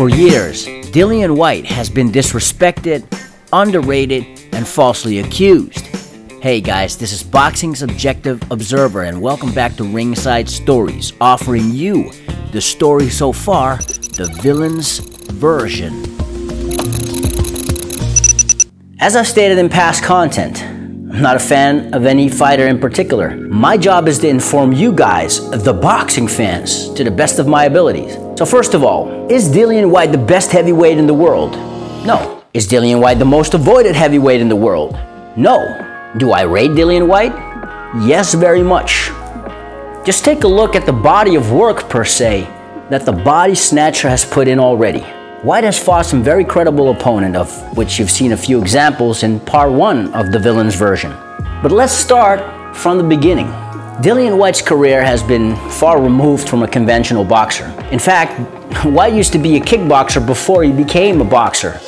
For years, Dillian Whyte has been disrespected, underrated, and falsely accused. Hey guys, this is Boxing's Objective Observer, and welcome back to Ringside Stories, offering you the story so far, the villain's version. As I've stated in past content, not a fan of any fighter in particular. My job is to inform you guys, the boxing fans, to the best of my abilities. So first of all, is Dillian Whyte the best heavyweight in the world? No. Is Dillian Whyte the most avoided heavyweight in the world? No. Do I rate Dillian Whyte? Yes, very much. Just take a look at the body of work per se that the body snatcher has put in already. Whyte has fought some very credible opponent of which you've seen a few examples in part one of the villain's version. But let's start from the beginning. Dillian Whyte's career has been far removed from a conventional boxer. In fact, Whyte used to be a kickboxer before he became a boxer.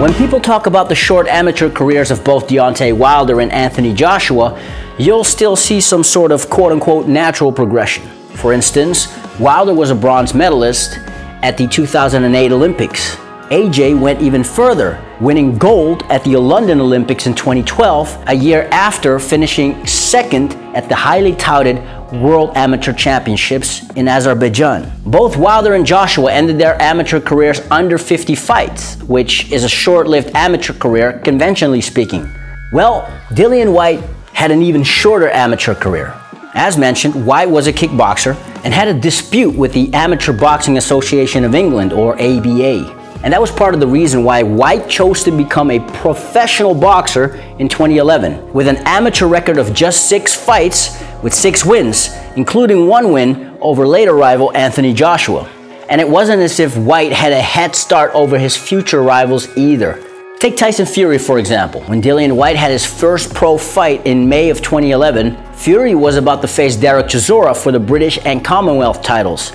When people talk about the short amateur careers of both Deontay Wilder and Anthony Joshua, you'll still see some sort of quote unquote natural progression. For instance, Wilder was a bronze medalist at the 2008 Olympics. AJ went even further, winning gold at the London Olympics in 2012, a year after finishing second at the highly touted World Amateur Championships in Azerbaijan. Both Wilder and Joshua ended their amateur careers under 50 fights, which is a short-lived amateur career, conventionally speaking. Well, Dillian Whyte had an even shorter amateur career. As mentioned, Whyte was a kickboxer and had a dispute with the Amateur Boxing Association of England, or ABA. And that was part of the reason why Whyte chose to become a professional boxer in 2011, with an amateur record of just six fights with six wins, including one win over later rival Anthony Joshua. And it wasn't as if Whyte had a head start over his future rivals either. Take Tyson Fury, for example. When Dillian Whyte had his first pro fight in May of 2011, Fury was about to face Dereck Chisora for the British and Commonwealth titles.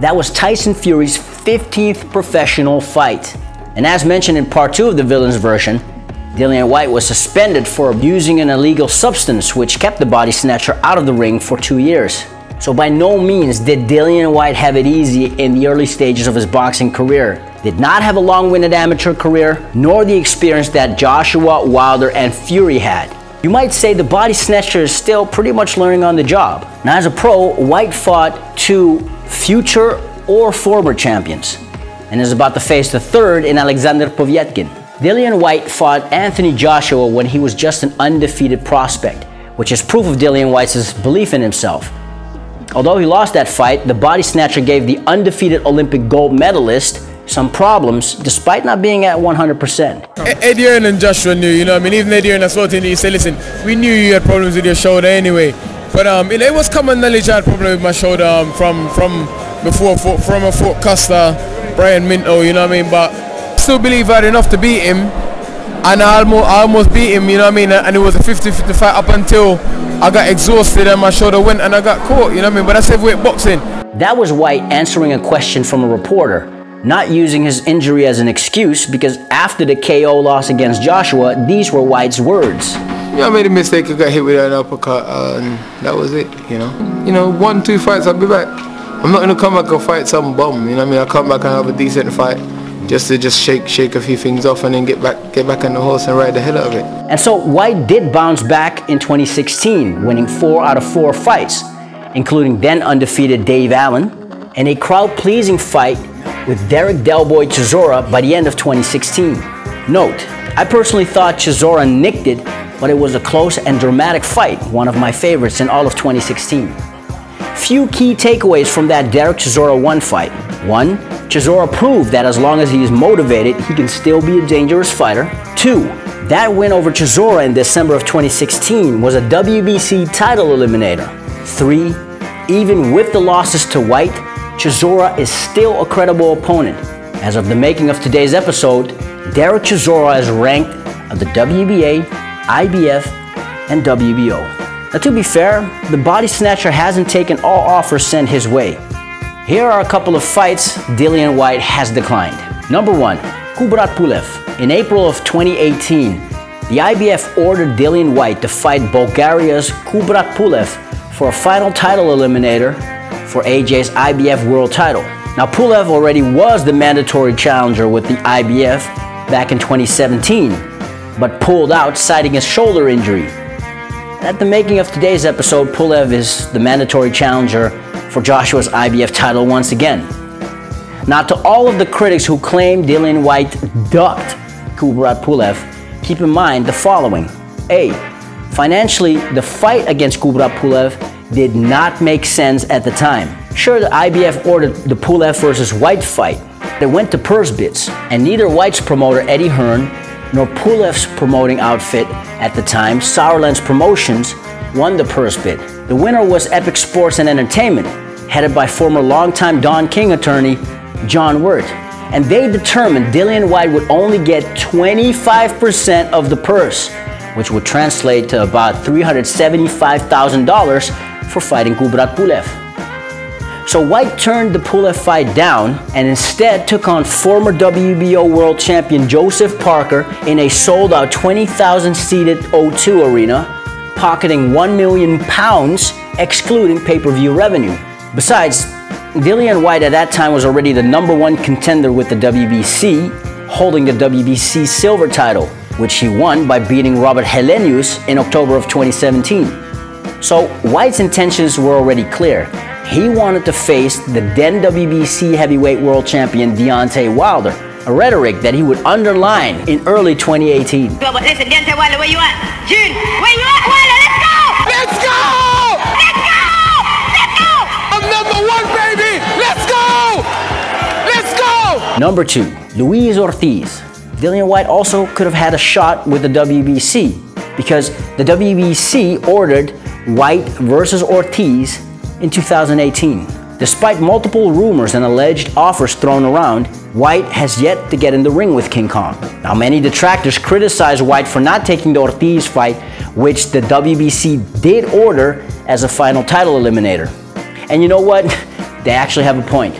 That was Tyson Fury's 15th professional fight. And as mentioned in part 2 of the villain's version, Dillian Whyte was suspended for abusing an illegal substance which kept the body snatcher out of the ring for two years. So by no means did Dillian Whyte have it easy in the early stages of his boxing career. Did not have a long-winded amateur career, nor the experience that Joshua, Wilder, and Fury had. You might say the body snatcher is still pretty much learning on the job. Now as a pro, Whyte fought two future or former champions, and is about to face the third in Alexander Povetkin. Dillian Whyte fought Anthony Joshua when he was just an undefeated prospect, which is proof of Dillian Whyte's belief in himself. Although he lost that fight, the body snatcher gave the undefeated Olympic gold medalist some problems despite not being at 100%. Eddie and Joshua knew, you know I mean? Even Eddie Hearn, I spoke to him, he said, listen, we knew you had problems with your shoulder anyway. But um, it, it, was common knowledge I had problems with my shoulder um, from from before from a Fort Custer, Brian Minto, you know what I mean. But still believe I had enough to beat him, and I almost I almost beat him, you know what I mean. And it was a 50-50 fight up until I got exhausted and my shoulder went and I got caught, you know what I mean. But that's heavyweight boxing. That was Whyte answering a question from a reporter not using his injury as an excuse because after the KO loss against Joshua, these were Whyte's words. Yeah, I made a mistake. I got hit with an uppercut, uh, and that was it. You know, you know, one, two fights, I'll be back. I'm not gonna come back and fight some bum. You know, what I mean, I come back and have a decent fight, just to just shake, shake a few things off, and then get back, get back on the horse and ride the hell out of it. And so Whyte did bounce back in 2016, winning four out of four fights, including then undefeated Dave Allen, and a crowd-pleasing fight with Dereck Delboy Chisora by the end of 2016. Note, I personally thought Chisora nicked it but it was a close and dramatic fight, one of my favorites in all of 2016. Few key takeaways from that Dereck Chisora 1 fight. 1. Chisora proved that as long as he is motivated, he can still be a dangerous fighter. 2. That win over Chisora in December of 2016 was a WBC title eliminator. 3. Even with the losses to Whyte, Chisora is still a credible opponent. As of the making of today's episode, Dereck Chisora is ranked of the WBA IBF, and WBO. Now to be fair, the body snatcher hasn't taken all offers sent his way. Here are a couple of fights Dillian Whyte has declined. Number 1. Kubrat Pulev. In April of 2018, the IBF ordered Dillian Whyte to fight Bulgaria's Kubrat Pulev for a final title eliminator for AJ's IBF World title. Now, Pulev already was the mandatory challenger with the IBF back in 2017, but pulled out citing a shoulder injury. At the making of today's episode, Pulev is the mandatory challenger for Joshua's IBF title once again. Now, to all of the critics who claim Dillian Whyte ducked Kubrat Pulev, keep in mind the following. A. Financially, the fight against Kubrat Pulev did not make sense at the time. Sure, the IBF ordered the Pulev versus Whyte fight. They went to purse bids, and neither Whyte's promoter Eddie Hearn nor Pulev's promoting outfit at the time, Sauerlands Promotions, won the purse bid. The winner was Epic Sports and Entertainment, headed by former longtime Don King attorney John Wirt. And they determined Dillian Whyte would only get 25% of the purse, which would translate to about $375,000 for fighting Kubrat Pulev. So Whyte turned the Pulev fight down and instead took on former WBO world champion Joseph Parker in a sold out 20,000 seated O2 arena, pocketing 1 million pounds excluding pay per view revenue. Besides, Dillian Whyte at that time was already the number one contender with the WBC, holding the WBC silver title, which he won by beating Robert Helenius in October of 2017. So Whyte's intentions were already clear he wanted to face the then WBC heavyweight world champion Deontay Wilder, a rhetoric that he would underline in early 2018. Listen, Deontay Wilder, where you at? June, where you at? Wilder, let's go! Let's go! Let's go! Let's go! I'm number one, baby! Let's go! Let's go! Number two, Luis Ortiz. Dillian Whyte also could have had a shot with the WBC because the WBC ordered Whyte versus Ortiz in 2018. Despite multiple rumors and alleged offers thrown around, Whyte has yet to get in the ring with King Kong. Now, many detractors criticize Whyte for not taking the Ortiz fight, which the WBC did order as a final title eliminator. And you know what? They actually have a point.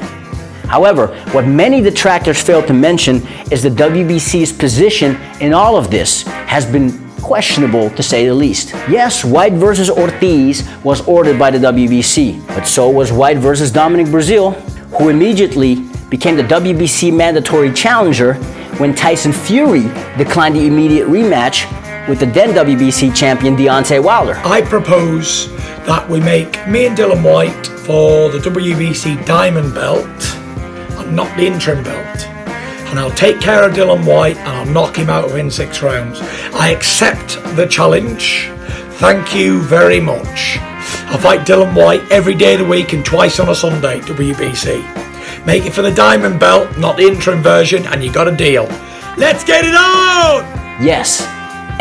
However, what many detractors fail to mention is the WBC's position in all of this has been questionable to say the least. Yes, Whyte versus Ortiz was ordered by the WBC, but so was Whyte versus Dominic Breazeale, who immediately became the WBC mandatory challenger when Tyson Fury declined the immediate rematch with the then WBC champion Deontay Wilder. I propose that we make me and Dillian Whyte for the WBC Diamond Belt and not the interim belt and I'll take care of Dylan Whyte and I'll knock him out within six rounds. I accept the challenge. Thank you very much. I fight Dylan Whyte every day of the week and twice on a Sunday, WBC. Make it for the diamond belt, not the interim version, and you got a deal. Let's get it on! Yes,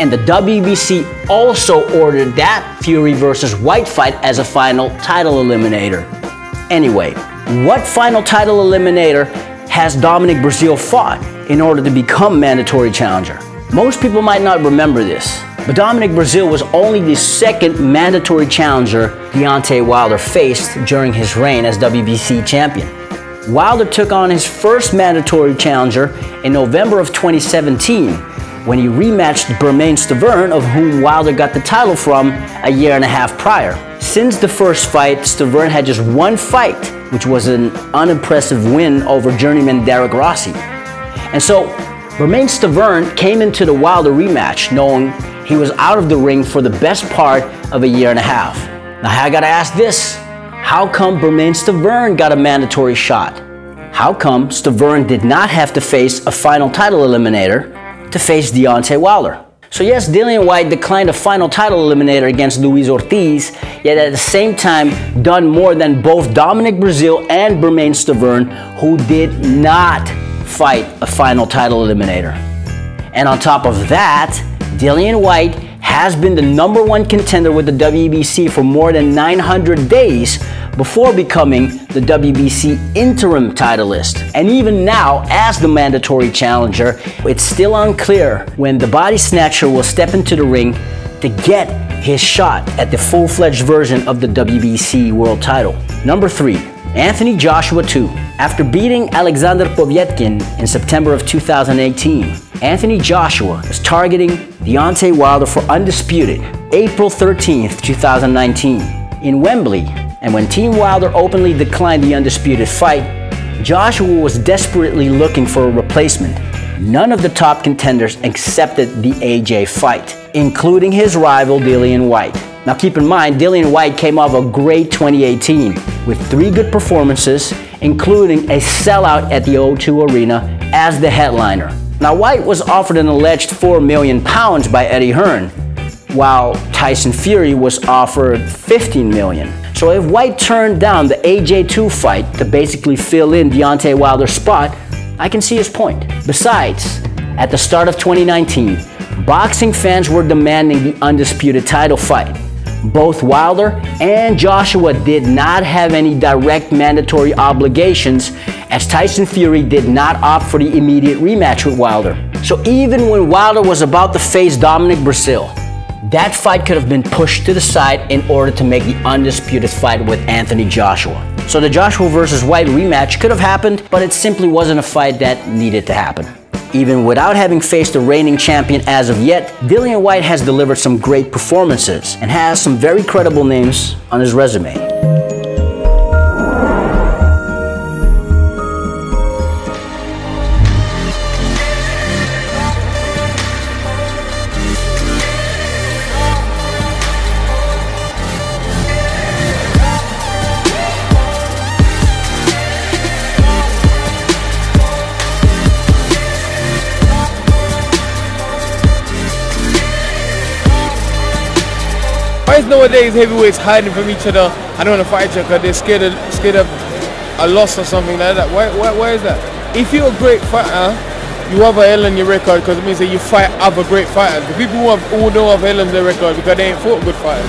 and the WBC also ordered that Fury versus Whyte fight as a final title eliminator. Anyway, what final title eliminator has Dominic Breazeale fought in order to become mandatory challenger. Most people might not remember this, but Dominic Breazeale was only the second mandatory challenger Deontay Wilder faced during his reign as WBC champion. Wilder took on his first mandatory challenger in November of 2017 when he rematched Bermane Stiverne, of whom Wilder got the title from a year and a half prior. Since the first fight, Stiverne had just one fight, which was an unimpressive win over journeyman Derric Rossy. And so, Bermane Stiverne came into the Wilder rematch knowing he was out of the ring for the best part of a year and a half. Now, I gotta ask this how come Bermane Stiverne got a mandatory shot? How come Stiverne did not have to face a final title eliminator to face Deontay Wilder. So yes, Dillian Whyte declined a final title eliminator against Luis Ortiz, yet at the same time done more than both Dominic Breazeale and Bermane Stiverne, who did not fight a final title eliminator. And on top of that, Dillian Whyte has been the number one contender with the WBC for more than 900 days before becoming the WBC interim titleist. And even now, as the mandatory challenger, it's still unclear when the body snatcher will step into the ring to get his shot at the full fledged version of the WBC world title. Number three, Anthony Joshua 2. After beating Alexander Povetkin in September of 2018, Anthony Joshua is targeting Deontay Wilder for Undisputed April 13th, 2019. in Wembley, and when Team Wilder openly declined the undisputed fight, Joshua was desperately looking for a replacement. None of the top contenders accepted the AJ fight, including his rival Dillian Whyte. Now keep in mind, Dillian Whyte came off a great 2018 with three good performances, including a sellout at the O2 Arena as the headliner. Now White was offered an alleged 4 million pounds by Eddie Hearn, while Tyson Fury was offered 15 million. So if Whyte turned down the AJ2 fight to basically fill in Deontay Wilder's spot, I can see his point. Besides, at the start of 2019, boxing fans were demanding the undisputed title fight. Both Wilder and Joshua did not have any direct mandatory obligations as Tyson Fury did not opt for the immediate rematch with Wilder. So even when Wilder was about to face Dominic Breazeale, that fight could have been pushed to the side in order to make the undisputed fight with Anthony Joshua. So the Joshua versus Whyte rematch could have happened, but it simply wasn't a fight that needed to happen. Even without having faced a reigning champion as of yet, Dillian Whyte has delivered some great performances and has some very credible names on his resume. Is nowadays heavyweights hiding from each other? I don't want to fight you because they're scared of, scared of a loss or something like that. Why, why, why is that? If you're a great fighter, you have a hell on your record because it means that you fight other great fighters. The people who, have, who don't have L on their record because they ain't fought good fighters.